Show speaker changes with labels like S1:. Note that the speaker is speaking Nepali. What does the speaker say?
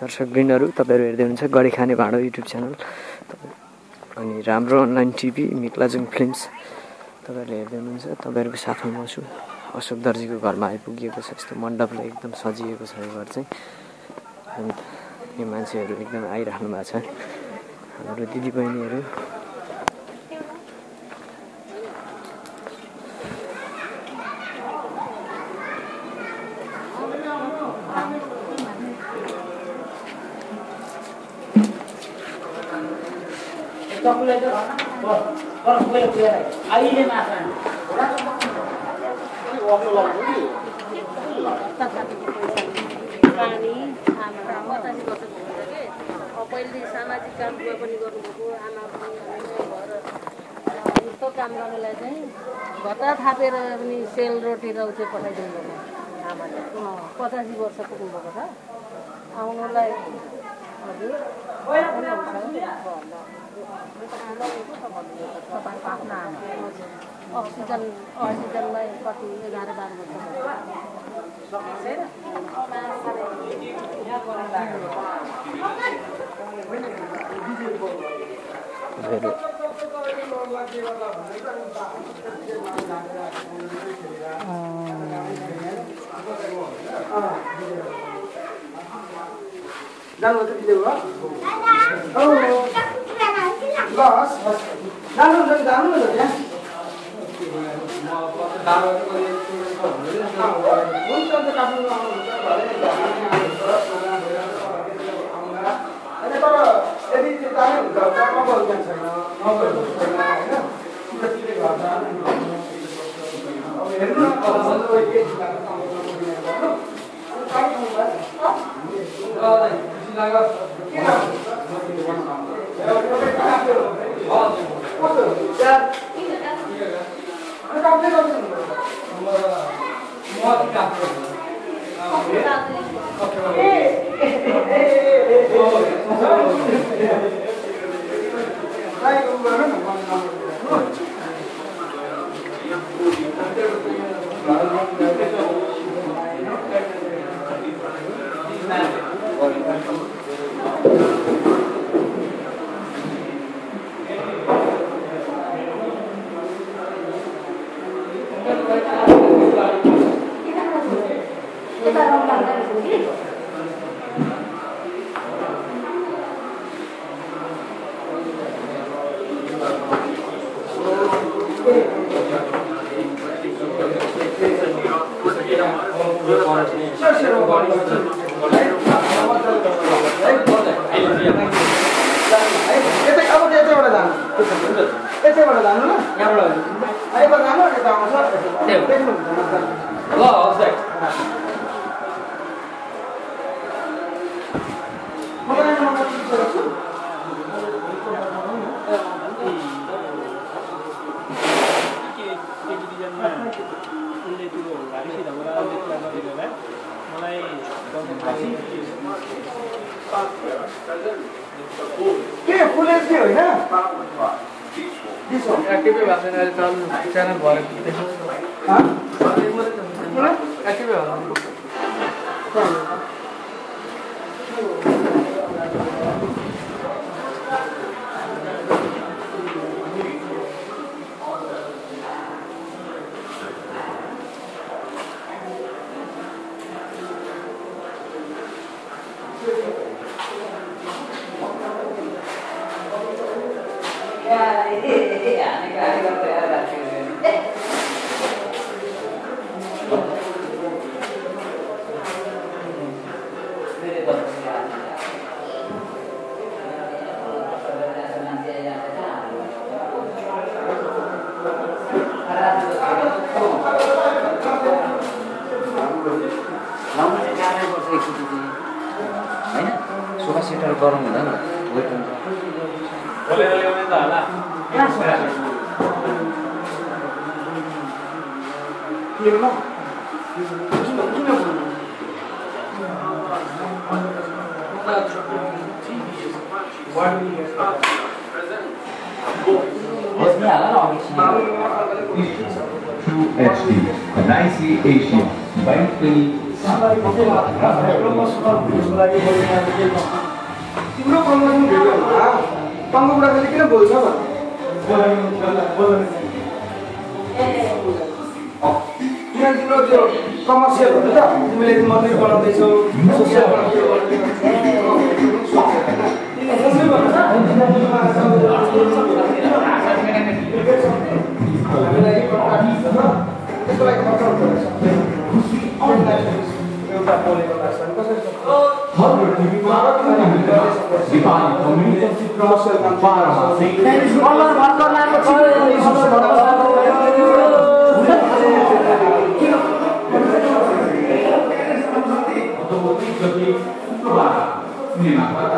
S1: दर्शकवृन्दहरू तपाईँहरू हेर्दै हुनुहुन्छ गडी खाने भाँडो युट्युब च्यानल। अनि राम्रो अनलाइन टिभी मिक्लाजुङ फिल्म्स तपाईँहरूले हेर्दै हुनुहुन्छ। तपाईँहरूको साथमा म छु। अशोक दर्जीको घरमा आइपुगिएको छ। यस्तो मण्डपले एकदम सजिएको छ घर चाहिँ। अन्त यो मान्छेहरू एकदम आइराख्नु भएको छ। हाम्रो दिदीबहिनीहरू
S2: अहिले मात्र
S3: पानी आमा पचासी वर्ष पुग्छ कि पहिलेदेखि सामाजिक काम बुवा पनि गर्नुभएको आमा पनि घर यस्तो काम गर्नेलाई चाहिँ भत्ता थापेर पनि सेल रोटी रौथे पठाइदिनु भएको आमाले पचासी वर्ष पुग्नुभएको छ आउनुलाई हजुर तपाईँको आफ्नो आमा अक्सिजन अक्सिजनलाई कति एघार बाह्र वर्ष भयो।
S1: तपाईँहरू
S4: जानुहुन्छ कि जानु त्यहाँ Okay. यतै अब यतैबाट जानु यतैबाट जानु ल यहाँबाट जानु यता आउँछ देख्नुहुन्छ मजा। म त यहाँ नम्बर दिइसकेको छु। के फुलेज के होइन दिसो
S5: एक्टिभै भएको छैन अहिले चल्नु च्यानल भएर देख्नु
S4: हँ?
S5: एक्टिभै भएको
S6: लाउनु चाहिँ Suka sih dari orang mana? Boleh
S4: boleh banget. Yirmi. Kime, kime
S6: vurdu? HD, a
S7: 90 HD, baik pilih Ibu, panggung
S4: berapa kali kita boleh sama? किन तिम्रो त्यो कमर्सियलहरू त तिमीले मन्दिर बनाउँदैछौ सोसियल एउटा